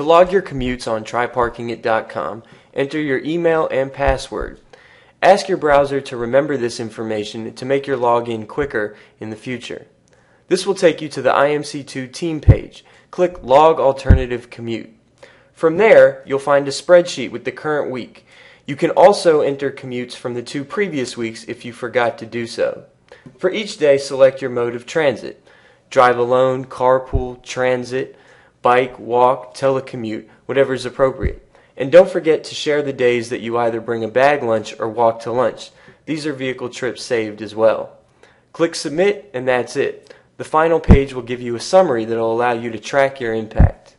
To log your commutes on tryparkingit.com, enter your email and password. Ask your browser to remember this information to make your login quicker in the future. This will take you to the IMC2 team page. Click Log Alternative Commute. From there, you'll find a spreadsheet with the current week. You can also enter commutes from the two previous weeks if you forgot to do so. For each day, select your mode of transit. Drive alone, carpool, transit, bike, walk, telecommute, whatever is appropriate. And don't forget to share the days that you either bring a bag lunch or walk to lunch. These are vehicle trips saved as well. Click Submit and that's it. The final page will give you a summary that will allow you to track your impact.